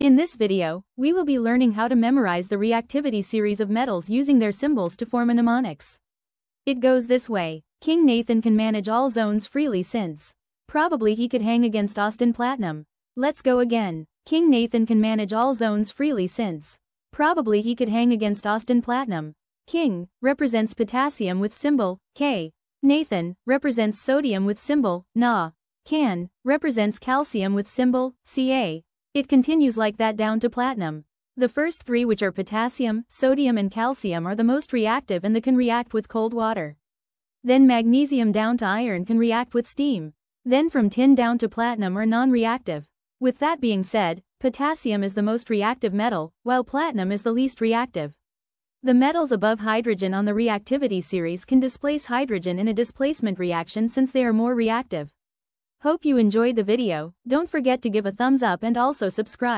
In this video, we will be learning how to memorize the reactivity series of metals using their symbols to form a mnemonics. It goes this way, King Nathan can manage all zones freely since. Probably he could hang against Austin Platinum. Let's go again. King Nathan can manage all zones freely since. Probably he could hang against Austin Platinum. King represents potassium with symbol K. Nathan represents sodium with symbol Na. Can represents calcium with symbol Ca. It continues like that down to platinum. The first three which are potassium, sodium and calcium are the most reactive and they can react with cold water. Then magnesium down to iron can react with steam. Then from tin down to platinum are non-reactive. With that being said, potassium is the most reactive metal, while platinum is the least reactive. The metals above hydrogen on the reactivity series can displace hydrogen in a displacement reaction since they are more reactive. Hope you enjoyed the video, don't forget to give a thumbs up and also subscribe.